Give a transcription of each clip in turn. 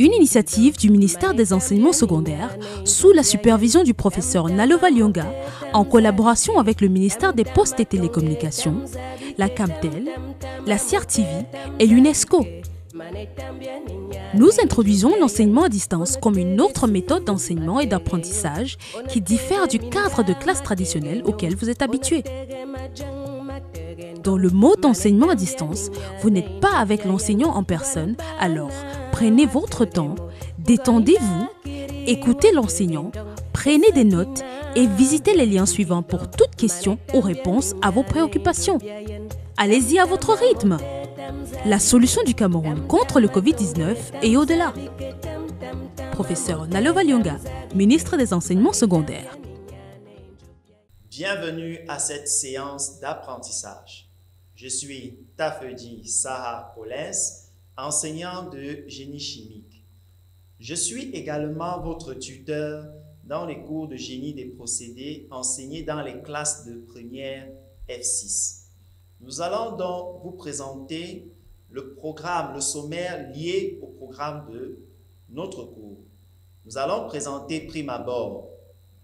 Une initiative du ministère des Enseignements secondaires sous la supervision du professeur Nalova Lyonga en collaboration avec le ministère des Postes et Télécommunications, la CAMTEL, la CRTV et l'UNESCO. Nous introduisons l'enseignement à distance comme une autre méthode d'enseignement et d'apprentissage qui diffère du cadre de classe traditionnel auquel vous êtes habitué. Dans le mode d'enseignement à distance, vous n'êtes pas avec l'enseignant en personne, alors prenez votre temps, détendez-vous, écoutez l'enseignant, prenez des notes et visitez les liens suivants pour toute question ou réponse à vos préoccupations. Allez-y à votre rythme. La solution du Cameroun contre le Covid-19 et au-delà. Professeur Nalova Lyonga, ministre des Enseignements secondaires. Bienvenue à cette séance d'apprentissage. Je suis Tafedi Saha Collins, enseignant de génie chimique. Je suis également votre tuteur dans les cours de génie des procédés enseignés dans les classes de première F6. Nous allons donc vous présenter le programme, le sommaire lié au programme de notre cours. Nous allons présenter prime abord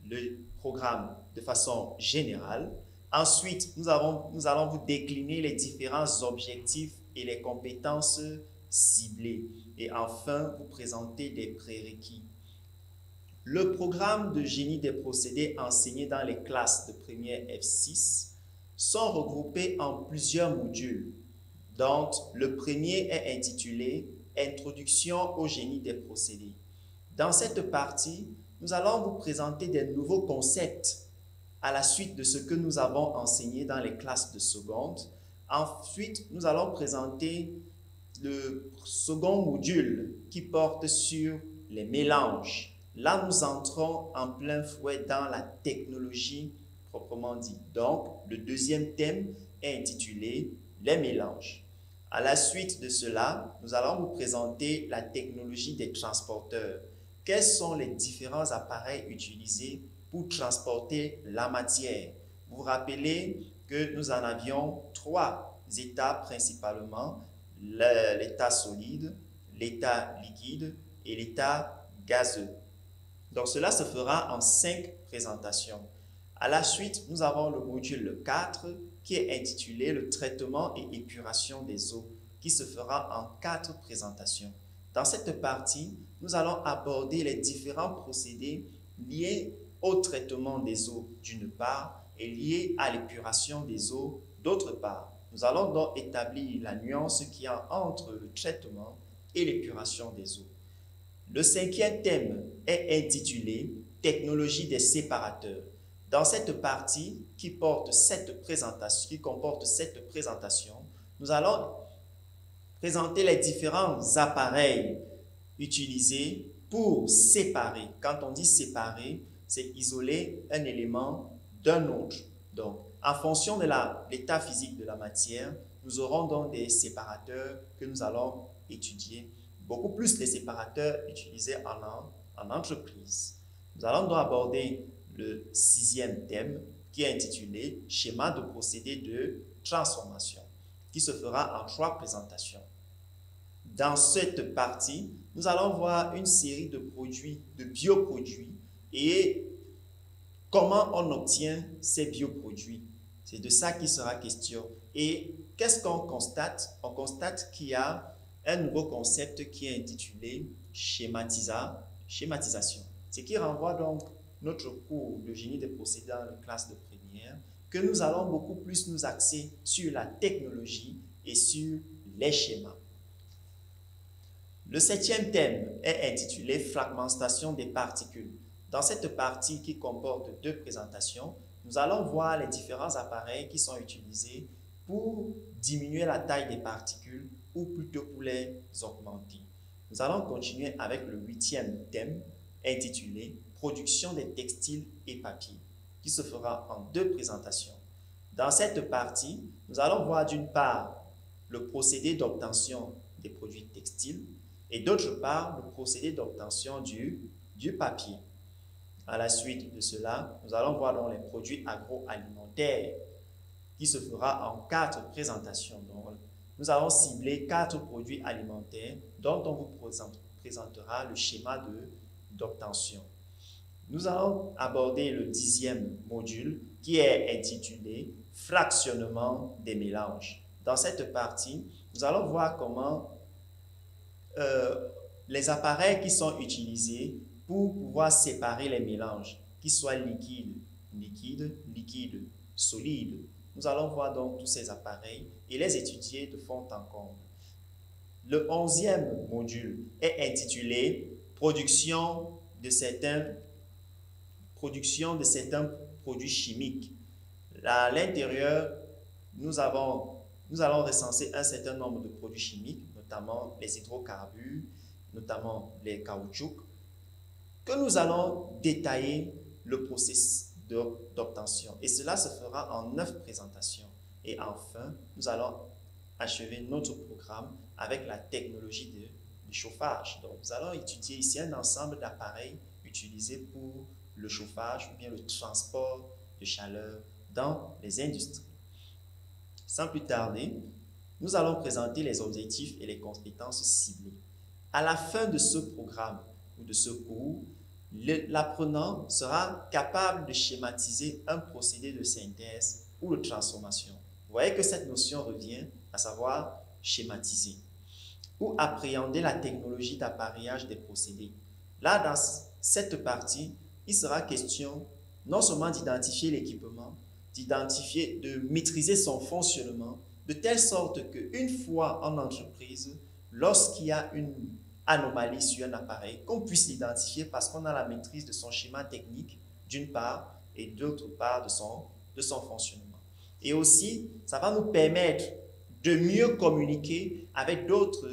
le programme de façon générale. Ensuite, nous, allons vous décliner les différents objectifs et les compétences ciblées. Et enfin, vous présenter des prérequis. Le programme de génie des procédés enseigné dans les classes de première F6 sont regroupés en plusieurs modules, dont le premier est intitulé Introduction au génie des procédés. Dans cette partie, nous allons vous présenter des nouveaux concepts à la suite de ce que nous avons enseigné dans les classes de seconde. Ensuite, nous allons présenter le second module qui porte sur les mélanges. Là, nous entrons en plein fouet dans la technologie proprement dit. Donc, le deuxième thème est intitulé les mélanges. À la suite de cela, nous allons vous présenter la technologie des transporteurs. Quels sont les différents appareils utilisés pour transporter la matière. Vous vous rappelez que nous en avions trois états principalement, l'état solide, l'état liquide et l'état gazeux. Donc cela se fera en cinq présentations. À la suite, nous avons le module 4 qui est intitulé le traitement et épuration des eaux qui se fera en quatre présentations. Dans cette partie, nous allons aborder les différents procédés liés au traitement des eaux d'une part et lié à l'épuration des eaux d'autre part. Nous allons donc établir la nuance qu'il y a entre le traitement et l'épuration des eaux. Le cinquième thème est intitulé Technologie des séparateurs. Dans cette partie qui, porte cette présentation, qui comporte cette présentation, nous allons présenter les différents appareils utilisés pour séparer. Quand on dit séparer, c'est isoler un élément d'un autre. Donc, en fonction de l'état physique de la matière, nous aurons donc des séparateurs que nous allons étudier, beaucoup plus les séparateurs utilisés en, en entreprise. Nous allons donc aborder le sixième thème qui est intitulé Schéma de procédé de transformation, qui se fera en trois présentations. Dans cette partie, nous allons voir une série de produits, de bioproduits et comment on obtient ces bioproduits? C'est de ça qu'il sera question. Et qu'est-ce qu'on constate? On constate qu'il y a un nouveau concept qui est intitulé schématisa, schématisation. Ce qui renvoie donc notre cours de génie des procédés dans la classe de première, que nous allons beaucoup plus nous axer sur la technologie et sur les schémas. Le septième thème est intitulé Fragmentation des particules. Dans cette partie qui comporte deux présentations, nous allons voir les différents appareils qui sont utilisés pour diminuer la taille des particules ou plutôt pour les augmenter. Nous allons continuer avec le huitième thème intitulé Production des textiles et papiers qui se fera en deux présentations. Dans cette partie, nous allons voir d'une part le procédé d'obtention des produits textiles et d'autre part, le procédé d'obtention du, du papier. À la suite de cela, nous allons voir dans les produits agroalimentaires qui se fera en quatre présentations. Donc, nous allons cibler quatre produits alimentaires dont on vous présentera le schéma d'obtention. Nous allons aborder le dixième module qui est intitulé Fractionnement des mélanges. Dans cette partie, nous allons voir comment euh, les appareils qui sont utilisés pour pouvoir séparer les mélanges, qu'ils soient liquides, liquides, liquides, solides. Nous allons voir donc tous ces appareils et les étudier de fond en comble. Le onzième module est intitulé Production de certains, produits chimiques. À l'intérieur, nous, avons, nous allons recenser un certain nombre de produits chimiques, notamment les hydrocarbures, notamment les caoutchoucs, que nous allons détailler le processus d'obtention. Et cela se fera en neuf présentations. Et enfin, nous allons achever notre programme avec la technologie de, chauffage. Donc, nous allons étudier ici un ensemble d'appareils utilisés pour le chauffage ou bien le transport de chaleur dans les industries. Sans plus tarder, nous allons présenter les objectifs et les compétences ciblées. À la fin de ce programme ou de ce cours, l'apprenant sera capable de schématiser un procédé de synthèse ou de transformation. Vous voyez que cette notion revient à savoir schématiser ou appréhender la technologie d'appareillage des procédés. Là, dans cette partie, il sera question non seulement d'identifier l'équipement, d'identifier, de maîtriser son fonctionnement, de telle sorte qu'une fois en entreprise, lorsqu'il y a une anomalie sur un appareil, qu'on puisse l'identifier parce qu'on a la maîtrise de son schéma technique, d'une part, et d'autre part, de son, de son fonctionnement. Et aussi, ça va nous permettre de mieux communiquer avec d'autres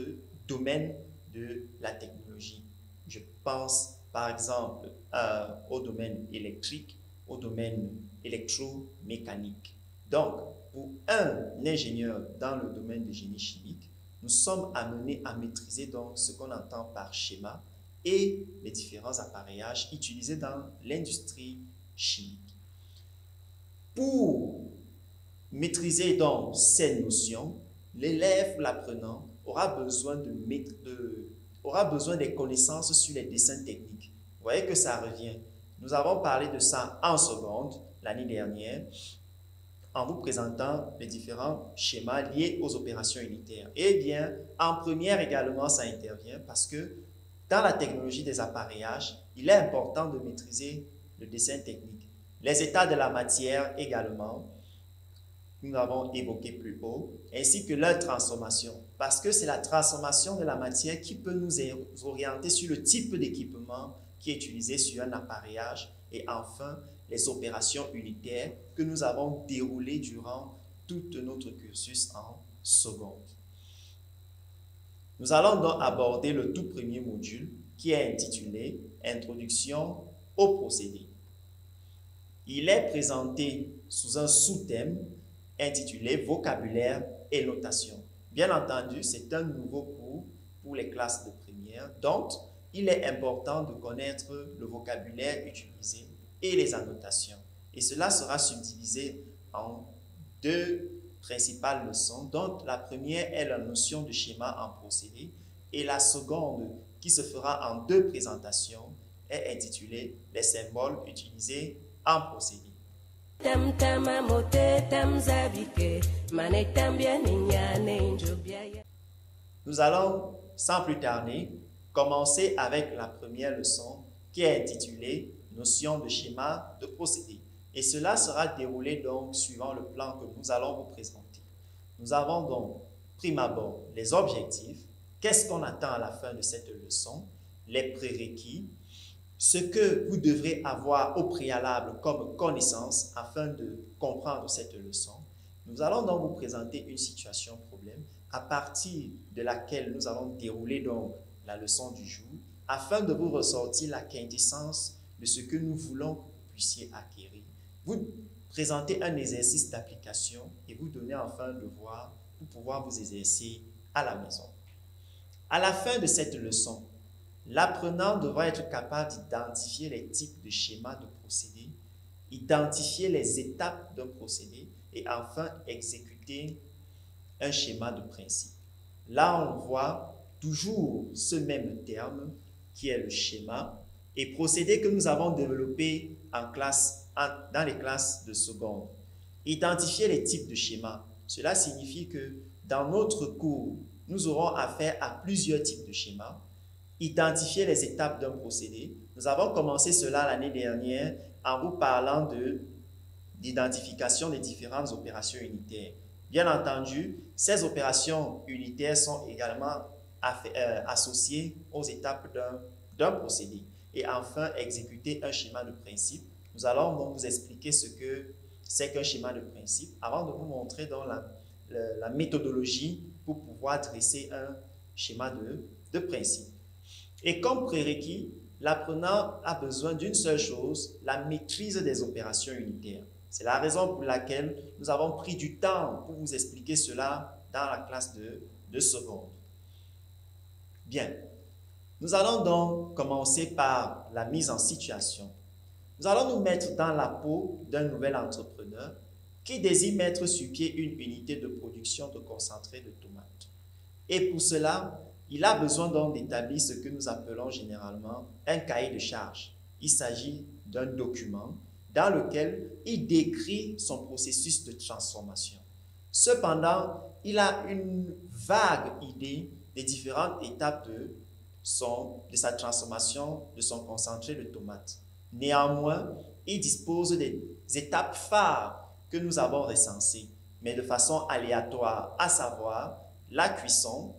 domaines de la technologie. Je pense, par exemple, euh, au domaine électrique, au domaine électromécanique. Donc, pour un ingénieur dans le domaine de génie chimique, nous sommes amenés à maîtriser donc ce qu'on entend par schéma et les différents appareillages utilisés dans l'industrie chimique. Pour maîtriser donc ces notions, l'élève ou l'apprenant aura besoin de, aura besoin des connaissances sur les dessins techniques. Vous voyez que ça revient. Nous avons parlé de ça en seconde l'année dernière en vous présentant les différents schémas liés aux opérations unitaires. Eh bien, en première également, ça intervient parce que dans la technologie des appareillages, il est important de maîtriser le dessin technique. Les états de la matière également, nous l'avons évoqué plus haut, ainsi que leur transformation, parce que c'est la transformation de la matière qui peut nous orienter sur le type d'équipement qui est utilisé sur un appareillage et enfin les opérations unitaires que nous avons déroulées durant tout notre cursus en seconde. Nous allons donc aborder le tout premier module qui est intitulé Introduction au procédé. Il est présenté sous un sous-thème intitulé Vocabulaire et notation. Bien entendu, c'est un nouveau cours pour les classes de première, donc il est important de connaître le vocabulaire utilisé et les annotations. Et cela sera subdivisé en deux principales leçons. Donc, la première est la notion de schéma en procédé et la seconde, qui se fera en deux présentations, est intitulée Les symboles utilisés en procédé. Nous allons, sans plus tarder, commencer avec la première leçon qui est intitulée notion de schéma de procédé. Et cela sera déroulé donc suivant le plan que nous allons vous présenter. Nous avons donc, prime abord, les objectifs, qu'est-ce qu'on attend à la fin de cette leçon, les prérequis, ce que vous devrez avoir au préalable comme connaissance afin de comprendre cette leçon. Nous allons donc vous présenter une situation problème à partir de laquelle nous allons dérouler donc la leçon du jour afin de vous ressortir la quintessence de ce que nous voulons que vous puissiez acquérir. Vous présentez un exercice d'application et vous donnez enfin le devoir pour pouvoir vous exercer à la maison. À la fin de cette leçon, l'apprenant devra être capable d'identifier les types de schémas de procédés, identifier les étapes d'un procédé et enfin exécuter un schéma de principe. Là, on voit toujours ce même terme qui est le schéma et procédé que nous avons développé en classe, dans les classes de seconde. Identifier les types de schémas. Cela signifie que dans notre cours, nous aurons affaire à plusieurs types de schémas. Identifier les étapes d'un procédé. Nous avons commencé cela l'année dernière en vous parlant de d'identification des différentes opérations unitaires. Bien entendu, ces opérations unitaires sont également euh, associées aux étapes d'un procédé. Et enfin, exécuter un schéma de principe. Nous allons donc vous expliquer ce que c'est qu'un schéma de principe avant de vous montrer dans la, la, méthodologie pour pouvoir dresser un schéma de, de principe. Et comme prérequis, l'apprenant a besoin d'une seule chose, la maîtrise des opérations unitaires. C'est la raison pour laquelle nous avons pris du temps pour vous expliquer cela dans la classe de, de seconde. Bien, nous allons donc commencer par la mise en situation. Nous allons nous mettre dans la peau d'un nouvel entrepreneur qui désire mettre sur pied une unité de production de concentré de tomates. Et pour cela, il a besoin donc d'établir ce que nous appelons généralement un cahier de charge. Il s'agit d'un document dans lequel il décrit son processus de transformation. Cependant, il a une vague idée des différentes étapes de, de sa transformation de son concentré de tomate. Néanmoins, il dispose des étapes phares que nous avons recensées, mais de façon aléatoire, à savoir la cuisson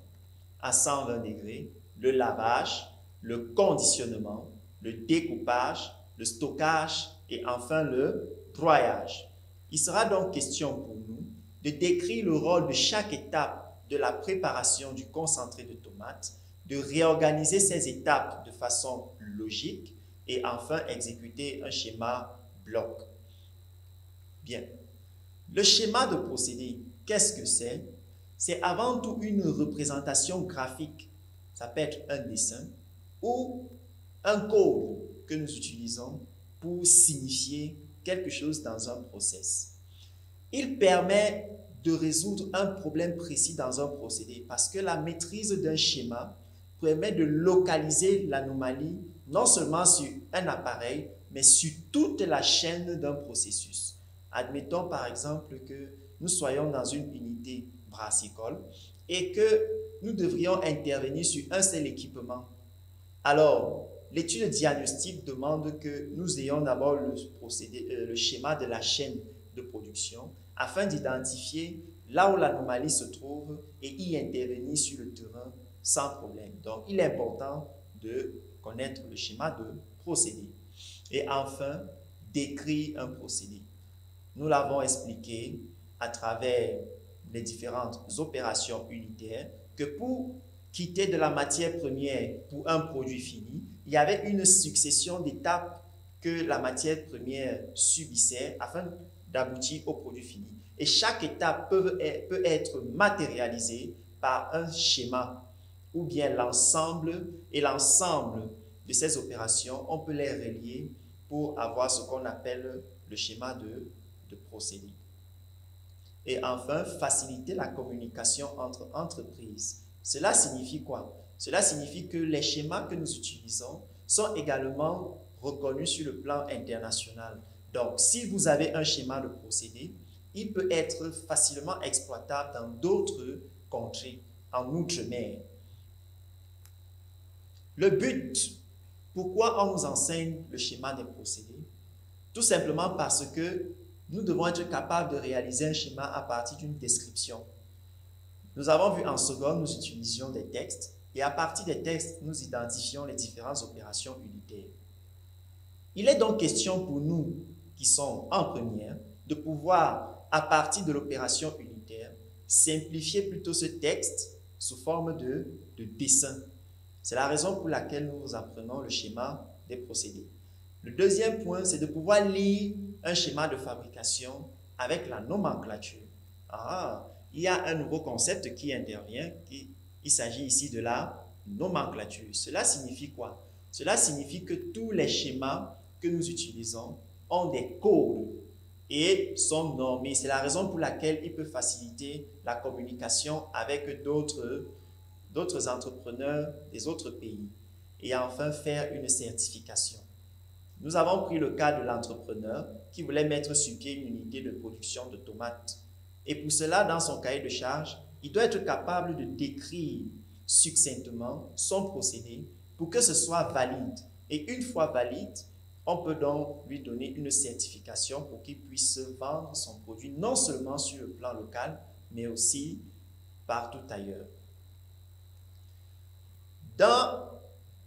à 120 degrés, le lavage, le conditionnement, le découpage, le stockage et enfin le broyage. Il sera donc question pour nous de décrire le rôle de chaque étape de la préparation du concentré de tomate, de réorganiser ces étapes de façon logique et enfin exécuter un schéma bloc. Bien. Le schéma de procédé, qu'est-ce que c'est? C'est avant tout une représentation graphique. Ça peut être un dessin ou un code que nous utilisons pour signifier quelque chose dans un process. Il permet de résoudre un problème précis dans un procédé parce que la maîtrise d'un schéma permet de localiser l'anomalie non seulement sur un appareil, mais sur toute la chaîne d'un processus. Admettons par exemple que nous soyons dans une unité brassicole et que nous devrions intervenir sur un seul équipement. Alors, L'étude diagnostique demande que nous ayons d'abord le, euh, schéma de la chaîne de production afin d'identifier là où l'anomalie se trouve et y intervenir sur le terrain sans problème. Donc, il est important de connaître le schéma de procédé. Et enfin, décrire un procédé. Nous l'avons expliqué à travers les différentes opérations unitaires que pour quitter de la matière première pour un produit fini, il y avait une succession d'étapes que la matière première subissait afin d'aboutir au produit fini. Et chaque étape peut, être matérialisée par un schéma ou bien l'ensemble et l'ensemble de ces opérations, on peut les relier pour avoir ce qu'on appelle le schéma de, procédé. Et enfin, faciliter la communication entre entreprises. Cela signifie quoi? Cela signifie que les schémas que nous utilisons sont également reconnus sur le plan international. Donc, si vous avez un schéma de procédé, il peut être facilement exploitable dans d'autres contrées, en outre-mer. Le but, pourquoi on nous enseigne le schéma des procédés? Tout simplement parce que nous devons être capables de réaliser un schéma à partir d'une description. Nous avons vu en seconde, nous utilisions des textes et à partir des textes, nous identifions les différentes opérations unitaires. Il est donc question pour nous qui sommes en première de pouvoir, à partir de l'opération unitaire, simplifier plutôt ce texte sous forme de, de dessin. C'est la raison pour laquelle nous apprenons le schéma des procédés. Le deuxième point, c'est de pouvoir lire un schéma de fabrication avec la nomenclature. Ah, il y a un nouveau concept qui intervient. Il s'agit ici de la nomenclature. Cela signifie quoi? Cela signifie que tous les schémas que nous utilisons ont des codes et sont normés. C'est la raison pour laquelle il peut faciliter la communication avec d'autres d'autres entrepreneurs des autres pays et enfin faire une certification. Nous avons pris le cas de l'entrepreneur qui voulait mettre sur pied une unité de production de tomates. Et pour cela, dans son cahier de charge, il doit être capable de décrire succinctement son procédé pour que ce soit valide. Et une fois valide, on peut donc lui donner une certification pour qu'il puisse vendre son produit non seulement sur le plan local, mais aussi partout ailleurs. Dans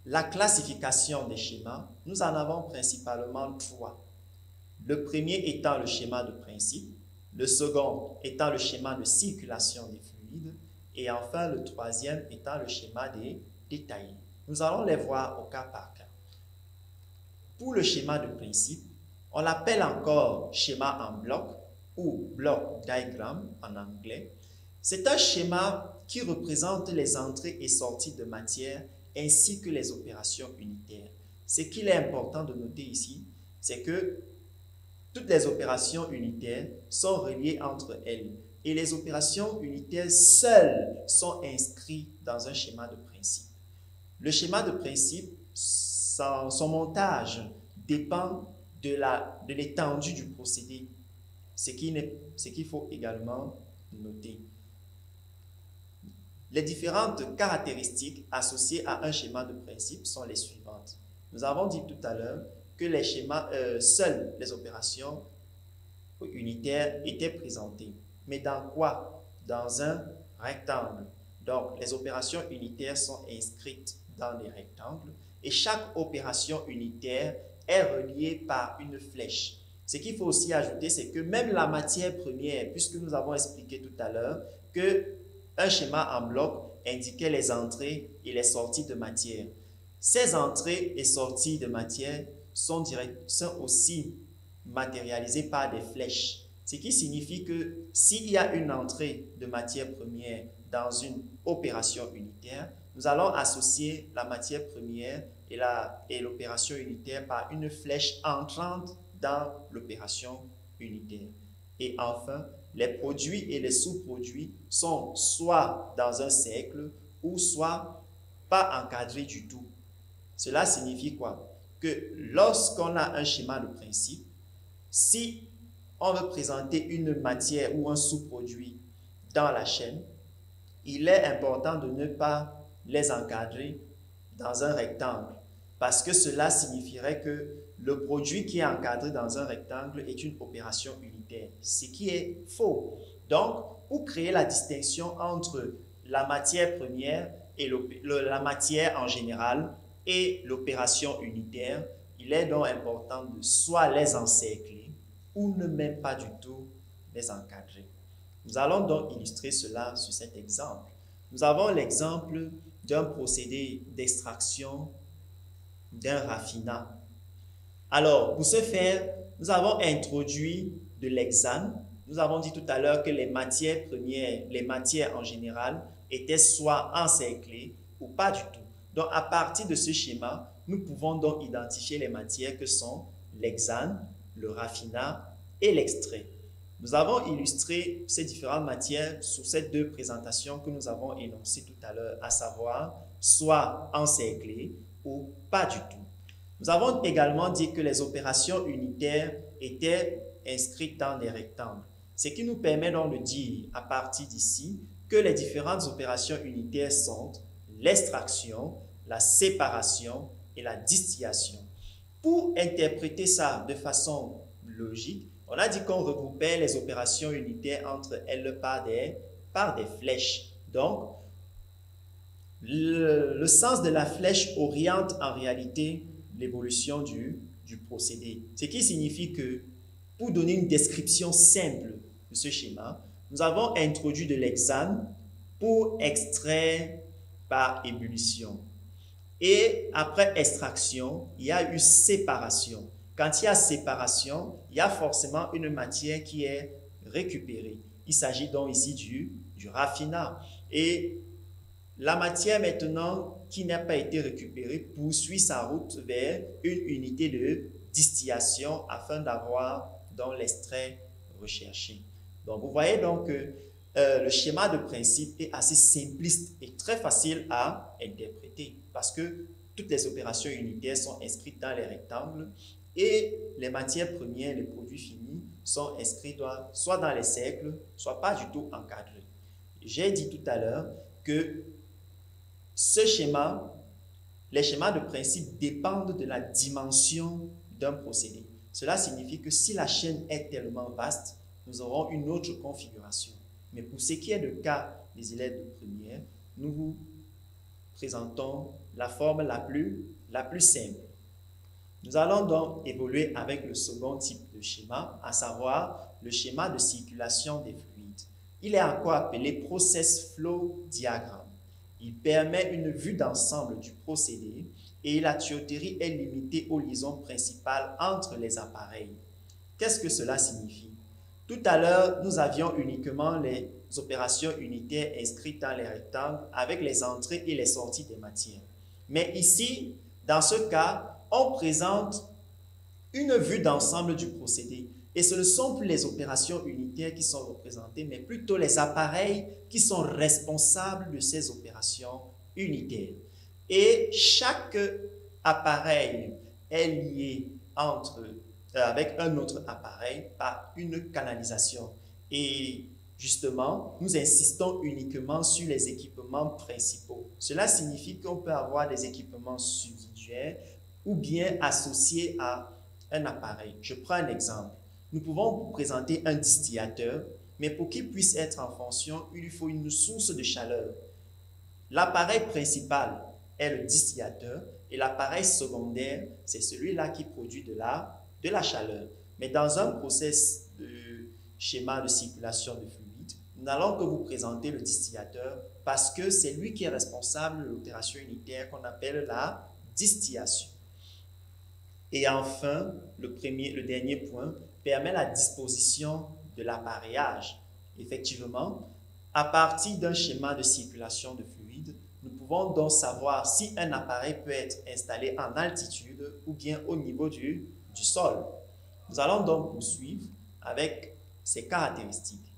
la classification des schémas, nous en avons principalement trois. Le premier étant le schéma de principe, le second étant le schéma de circulation des fluides, et enfin le troisième étant le schéma des détaillés. Nous allons les voir au cas par cas. Pour le schéma de principe, on l'appelle encore schéma en bloc ou block diagram en anglais. C'est un schéma qui représente les entrées et sorties de matière ainsi que les opérations unitaires. Ce qu'il est important de noter ici, c'est que toutes les opérations unitaires sont reliées entre elles et les opérations unitaires seules sont inscrites dans un schéma de principe. Le schéma de principe, son, montage dépend de l'étendue de du procédé, ce qu'il faut également noter. Les différentes caractéristiques associées à un schéma de principe sont les suivantes. Nous avons dit tout à l'heure que les schémas, euh, seules les opérations unitaires étaient présentées. Mais dans quoi? Dans un rectangle. Donc, les opérations unitaires sont inscrites dans les rectangles et chaque opération unitaire est reliée par une flèche. Ce qu'il faut aussi ajouter, c'est que même la matière première, puisque nous avons expliqué tout à l'heure que un schéma en bloc indiquait les entrées et les sorties de matière. Ces entrées et sorties de matière sont, aussi matérialisées par des flèches, ce qui signifie que s'il y a une entrée de matière première dans une opération unitaire, nous allons associer la matière première et l'opération unitaire par une flèche entrante dans l'opération unitaire. Et enfin, les produits et les sous-produits sont soit dans un cercle ou soit pas encadrés du tout. Cela signifie quoi? Que lorsqu'on a un schéma de principe, si on veut présenter une matière ou un sous-produit dans la chaîne, il est important de ne pas les encadrer dans un rectangle parce que cela signifierait que le produit qui est encadré dans un rectangle est une opération unitaire, ce qui est faux. Donc, pour créer la distinction entre la matière première et la matière en général et l'opération unitaire, il est donc important de soit les encercler ou ne même pas du tout les encadrer. Nous allons donc illustrer cela sur cet exemple. Nous avons l'exemple d'un procédé d'extraction d'un raffinat. Alors, pour ce faire, nous avons introduit de l'hexane. Nous avons dit tout à l'heure que les matières premières, les matières en général, étaient soit encerclées ou pas du tout. Donc, à partir de ce schéma, nous pouvons donc identifier les matières que sont l'hexane, le raffinat et l'extrait. Nous avons illustré ces différentes matières sur ces deux présentations que nous avons énoncées tout à l'heure, à savoir soit encerclées ou pas du tout. Nous avons également dit que les opérations unitaires étaient inscrites dans des rectangles, ce qui nous permet donc de dire à partir d'ici que les différentes opérations unitaires sont l'extraction, la séparation et la distillation. Pour interpréter ça de façon logique, on a dit qu'on regroupait les opérations unitaires entre elles par des, par des flèches. Donc, le, sens de la flèche oriente en réalité l'évolution du, du procédé. Ce qui signifie que pour donner une description simple de ce schéma, nous avons introduit de l'hexane pour extraire par ébullition. Et après extraction, il y a eu séparation. Quand il y a séparation, il y a forcément une matière qui est récupérée. Il s'agit donc ici du, du raffinat. Et la matière maintenant qui n'a pas été récupérée poursuit sa route vers une unité de distillation afin d'avoir dans l'extrait recherché. Donc vous voyez donc que euh, le schéma de principe est assez simpliste et très facile à interpréter parce que toutes les opérations unitaires sont inscrites dans les rectangles et les matières premières, les produits finis sont inscrits soit dans les cercles, soit pas du tout encadrés. J'ai dit tout à l'heure que ce schéma, les schémas de principe dépendent de la dimension d'un procédé. Cela signifie que si la chaîne est tellement vaste, nous aurons une autre configuration. Mais pour ce qui est le cas des élèves de première, nous vous présentons la forme la plus, la plus simple. Nous allons donc évoluer avec le second type de schéma, à savoir le schéma de circulation des fluides. Il est encore appelé process flow diagramme. Il permet une vue d'ensemble du procédé et la tuyauterie est limitée aux liaisons principales entre les appareils. Qu'est-ce que cela signifie? Tout à l'heure, nous avions uniquement les opérations unitaires inscrites dans les rectangles avec les entrées et les sorties des matières. Mais ici, dans ce cas, on présente une vue d'ensemble du procédé. Et ce ne sont plus les opérations unitaires qui sont représentées, mais plutôt les appareils qui sont responsables de ces opérations unitaires. Et chaque appareil est lié entre, euh, avec un autre appareil par une canalisation. Et justement, nous insistons uniquement sur les équipements principaux. Cela signifie qu'on peut avoir des équipements subsidiaires ou bien associés à un appareil. Je prends un exemple. Nous pouvons vous présenter un distillateur, mais pour qu'il puisse être en fonction, il lui faut une source de chaleur. L'appareil principal est le distillateur et l'appareil secondaire, c'est celui-là qui produit de la, de la chaleur. Mais dans un process de schéma de circulation de fluide, nous n'allons que vous présenter le distillateur parce que c'est lui qui est responsable de l'opération unitaire qu'on appelle la distillation. Et enfin, le, premier, le dernier point permet la disposition de l'appareillage. Effectivement, à partir d'un schéma de circulation de fluide, nous pouvons donc savoir si un appareil peut être installé en altitude ou bien au niveau du, du sol. Nous allons donc poursuivre avec ces caractéristiques.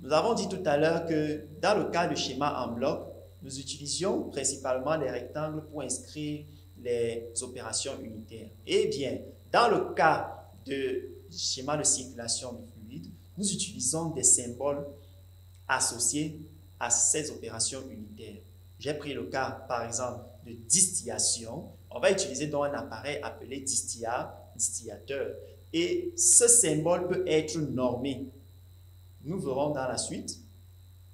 Nous avons dit tout à l'heure que dans le cas de schéma en bloc, nous utilisions principalement les rectangles pour inscrire les opérations unitaires. Eh bien, dans le cas de schéma de circulation de fluide, nous utilisons des symboles associés à ces opérations unitaires. J'ai pris le cas, par exemple, de distillation. On va utiliser donc un appareil appelé distillateur. Et ce symbole peut être normé. Nous verrons dans la suite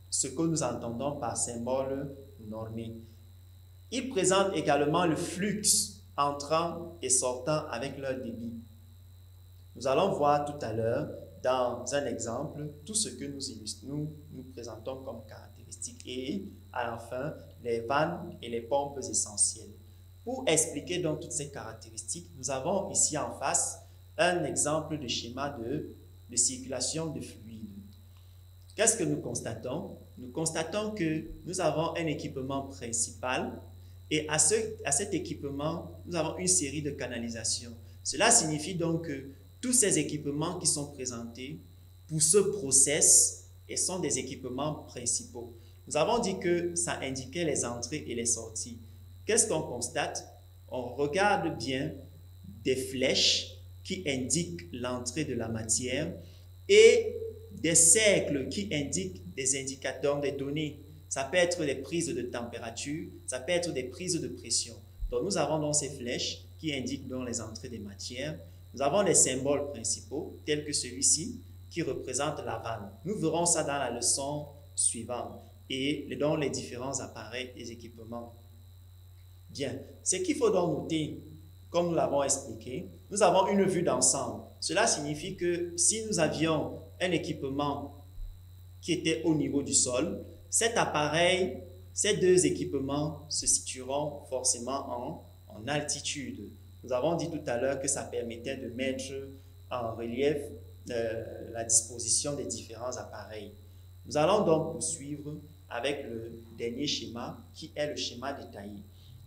ce que nous entendons par symbole normé. Il présente également le flux entrant et sortant avec leur débit. Nous allons voir tout à l'heure dans un exemple tout ce que nous, nous, présentons comme caractéristiques et à la fin les vannes et les pompes essentielles. Pour expliquer donc toutes ces caractéristiques, nous avons ici en face un exemple de schéma de, de circulation de fluide. Qu'est-ce que nous constatons? Nous constatons que nous avons un équipement principal et à, ce, à cet équipement, nous avons une série de canalisations. Cela signifie donc que tous ces équipements qui sont présentés pour ce process et sont des équipements principaux. Nous avons dit que ça indiquait les entrées et les sorties. Qu'est-ce qu'on constate? On regarde bien des flèches qui indiquent l'entrée de la matière et des cercles qui indiquent des indicateurs, des données ça peut être des prises de température, ça peut être des prises de pression. Donc nous avons donc ces flèches qui indiquent donc les entrées des matières. Nous avons les symboles principaux, tels que celui-ci, qui représente la vanne. Nous verrons ça dans la leçon suivante et dans les différents appareils et équipements. Bien, ce qu'il faut donc noter, comme nous l'avons expliqué, nous avons une vue d'ensemble. Cela signifie que si nous avions un équipement qui était au niveau du sol, cet appareil, ces deux équipements se situeront forcément en, en altitude. Nous avons dit tout à l'heure que ça permettait de mettre en relief euh, la disposition des différents appareils. Nous allons donc poursuivre avec le dernier schéma qui est le schéma détaillé.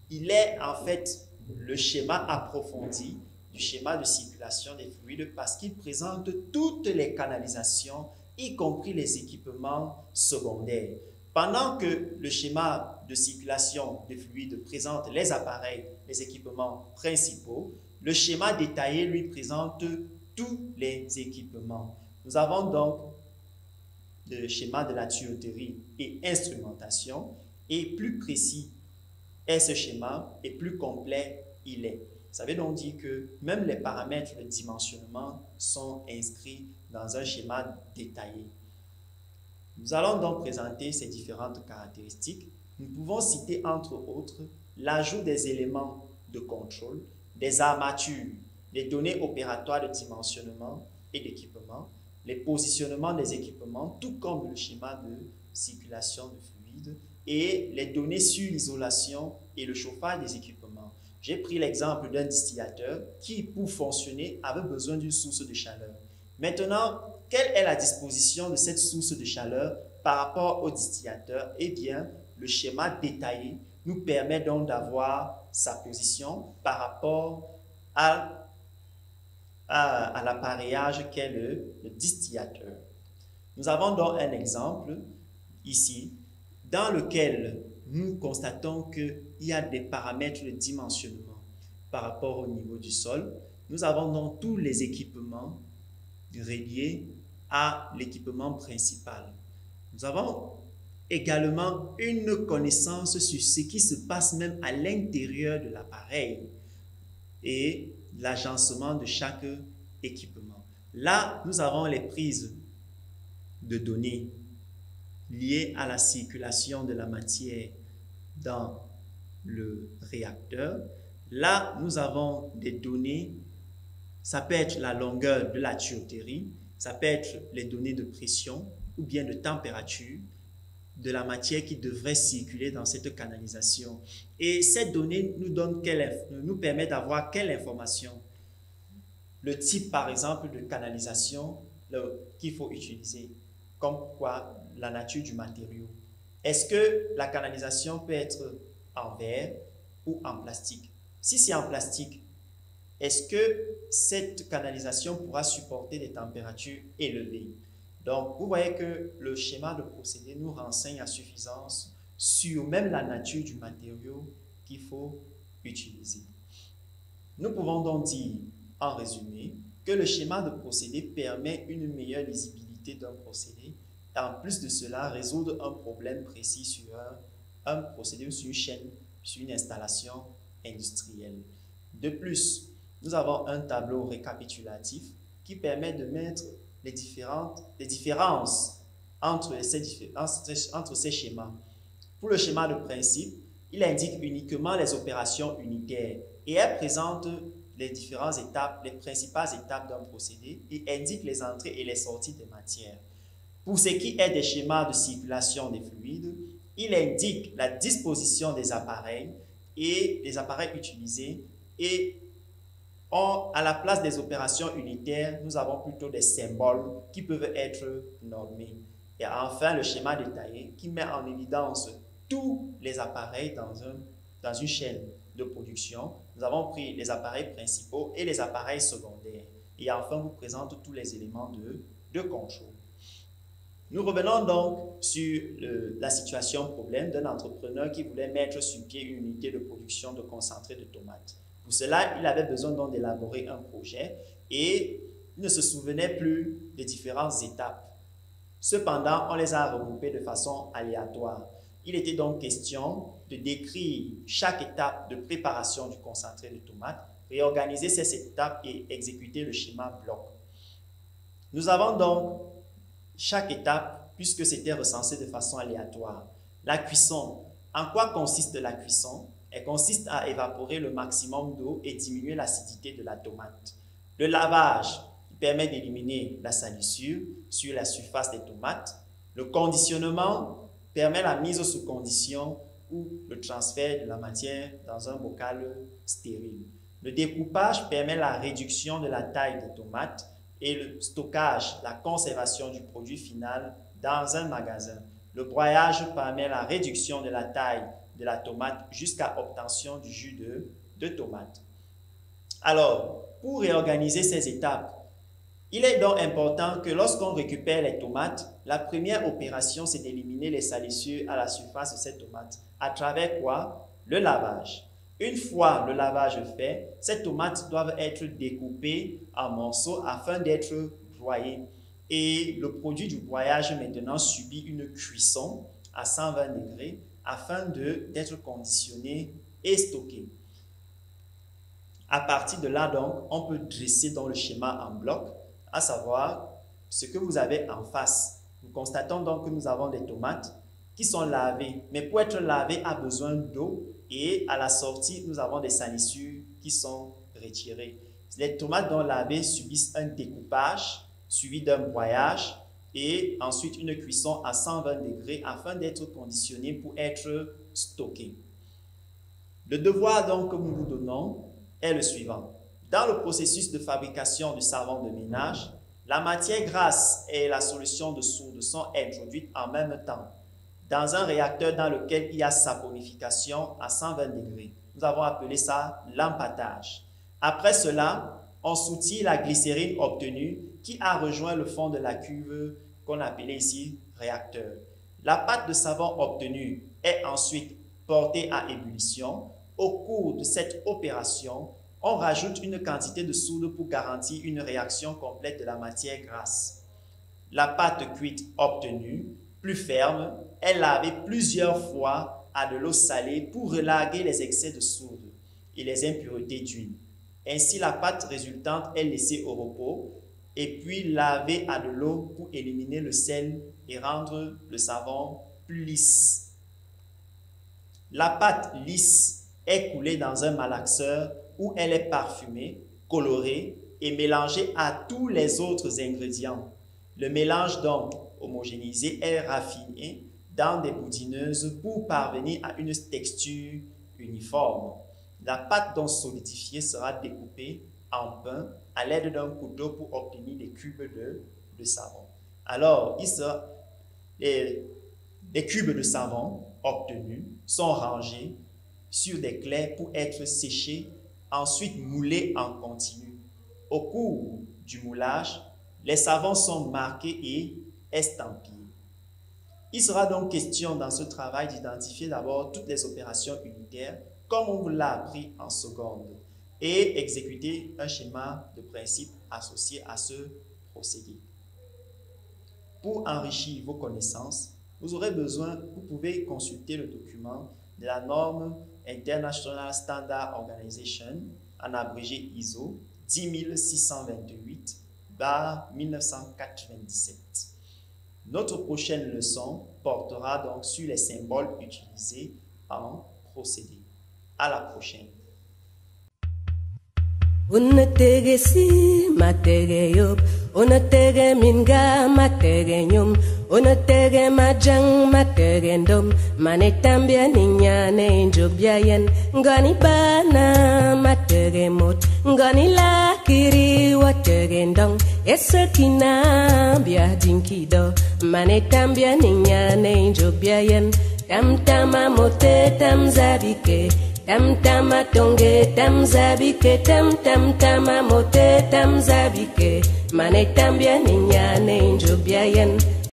Il est en fait le schéma approfondi du schéma de circulation des fluides parce qu'il présente toutes les canalisations, y compris les équipements secondaires. Pendant que le schéma de circulation des fluides présente les appareils, les équipements principaux, le schéma détaillé lui présente tous les équipements. Nous avons donc le schéma de la tuyauterie et instrumentation, et plus précis est ce schéma, et plus complet il est. Ça veut donc dire que même les paramètres de dimensionnement sont inscrits dans un schéma détaillé. Nous allons donc présenter ces différentes caractéristiques. Nous pouvons citer entre autres l'ajout des éléments de contrôle, des armatures, des données opératoires de dimensionnement et d'équipement, les positionnements des équipements, tout comme le schéma de circulation de fluide et les données sur l'isolation et le chauffage des équipements. J'ai pris l'exemple d'un distillateur qui, pour fonctionner, avait besoin d'une source de chaleur. Maintenant, quelle est la disposition de cette source de chaleur par rapport au distillateur? Eh bien, le schéma détaillé nous permet donc d'avoir sa position par rapport à, l'appareillage qu'est le, le distillateur. Nous avons donc un exemple ici dans lequel nous constatons qu'il y a des paramètres de dimensionnement par rapport au niveau du sol. Nous avons donc tous les équipements reliés à l'équipement principal. Nous avons également une connaissance sur ce qui se passe même à l'intérieur de l'appareil et l'agencement de chaque équipement. Là, nous avons les prises de données liées à la circulation de la matière dans le réacteur. Là, nous avons des données, ça peut être la longueur de la tuyauterie, ça peut être les données de pression ou bien de température de la matière qui devrait circuler dans cette canalisation. Et cette donnée nous, donne quelle, nous permet d'avoir quelle information? Le type, par exemple, de canalisation qu'il faut utiliser, comme quoi la nature du matériau. Est-ce que la canalisation peut être en verre ou en plastique? Si c'est en plastique, est-ce que cette canalisation pourra supporter des températures élevées? Donc, vous voyez que le schéma de procédé nous renseigne à suffisance sur même la nature du matériau qu'il faut utiliser. Nous pouvons donc dire, en résumé, que le schéma de procédé permet une meilleure lisibilité d'un procédé et en plus de cela, résoudre un problème précis sur un, procédé ou sur une chaîne, sur une installation industrielle. De plus, nous avons un tableau récapitulatif qui permet de mettre les, différentes, les différences entre ces, entre ces schémas. Pour le schéma de principe, il indique uniquement les opérations unitaires et elle présente les différentes étapes, les principales étapes d'un procédé et indique les entrées et les sorties des matières. Pour ce qui est des schémas de circulation des fluides, il indique la disposition des appareils et des appareils utilisés et à la place des opérations unitaires, nous avons plutôt des symboles qui peuvent être normés. Et enfin, le schéma détaillé qui met en évidence tous les appareils dans, un, dans une chaîne de production. Nous avons pris les appareils principaux et les appareils secondaires. Et enfin, vous présente tous les éléments de, de contrôle. Nous revenons donc sur la situation problème d'un entrepreneur qui voulait mettre sur pied une unité de production de concentré de tomates. Pour cela, il avait besoin donc d'élaborer un projet et ne se souvenait plus des différentes étapes. Cependant, on les a regroupées de façon aléatoire. Il était donc question de décrire chaque étape de préparation du concentré de tomate, réorganiser ces étapes et exécuter le schéma bloc. Nous avons donc chaque étape, puisque c'était recensé de façon aléatoire. La cuisson. En quoi consiste la cuisson? Elle consiste à évaporer le maximum d'eau et diminuer l'acidité de la tomate. Le lavage permet d'éliminer la salissure sur la surface des tomates. Le conditionnement permet la mise sous condition ou le transfert de la matière dans un bocal stérile. Le découpage permet la réduction de la taille des tomates et le stockage, la conservation du produit final dans un magasin. Le broyage permet la réduction de la taille de la tomate jusqu'à obtention du jus de, de tomate. Alors, pour réorganiser ces étapes, il est donc important que lorsqu'on récupère les tomates, la première opération, c'est d'éliminer les salissures à la surface de ces tomates. À travers quoi? Le lavage. Une fois le lavage fait, ces tomates doivent être découpées en morceaux afin d'être broyées. Et le produit du broyage maintenant subit une cuisson à 120 degrés afin d'être conditionné et stocké. À partir de là, donc, on peut dresser dans le schéma en bloc, à savoir ce que vous avez en face. Nous constatons donc que nous avons des tomates qui sont lavées, mais pour être lavées, a besoin d'eau et à la sortie, nous avons des salissures qui sont retirées. Les tomates donc lavées subissent un découpage suivi d'un broyage et ensuite une cuisson à 120 degrés afin d'être conditionnées pour être stockées. Le devoir donc que nous vous donnons est le suivant. Dans le processus de fabrication du savon de ménage, la matière grasse et la solution de soude sont introduites en même temps dans un réacteur dans lequel il y a saponification à 120 degrés. Nous avons appelé ça l'empattage. Après cela, on soutient la glycérine obtenue qui a rejoint le fond de la cuve qu'on appelait ici réacteur. La pâte de savon obtenue est ensuite portée à ébullition. Au cours de cette opération, on rajoute une quantité de soude pour garantir une réaction complète de la matière grasse. La pâte cuite obtenue, plus ferme, est lavée plusieurs fois à de l'eau salée pour relaguer les excès de soude et les impuretés d'huile. Ainsi, la pâte résultante est laissée au repos et puis lavée à de l'eau pour éliminer le sel et rendre le savon plus lisse. La pâte lisse est coulée dans un malaxeur où elle est parfumée, colorée et mélangée à tous les autres ingrédients. Le mélange donc homogénéisé est raffiné dans des boudineuses pour parvenir à une texture uniforme. La pâte donc solidifiée sera découpée en pain à l'aide d'un couteau pour obtenir des cubes de, savon. Alors, les, les cubes de savon obtenus sont rangés sur des clés pour être séchés ensuite moulé en continu. Au cours du moulage, les savons sont marqués et estampillés. Il sera donc question dans ce travail d'identifier d'abord toutes les opérations unitaires, comme on vous l'a appris en seconde, et exécuter un schéma de principe associé à ce procédé. Pour enrichir vos connaissances, vous aurez besoin, vous pouvez consulter le document de la norme International Standard Organization, en abrégé ISO 10628 1997. Notre prochaine leçon portera donc sur les symboles utilisés en procédé. À la prochaine. unatege si matege yop. Unatege minga matege nyum. Unatege majang matege ndom. Manetambia ninyane yen. ngani bana matege mot. Ngani lakiri watege ndong. Esokina bia dinkido manetambia ninyane tam tamtama mote tamzabike Tam tama tonge tam zabike Tam tam tama mote tam zabike. Manetambia ninyane injobiayen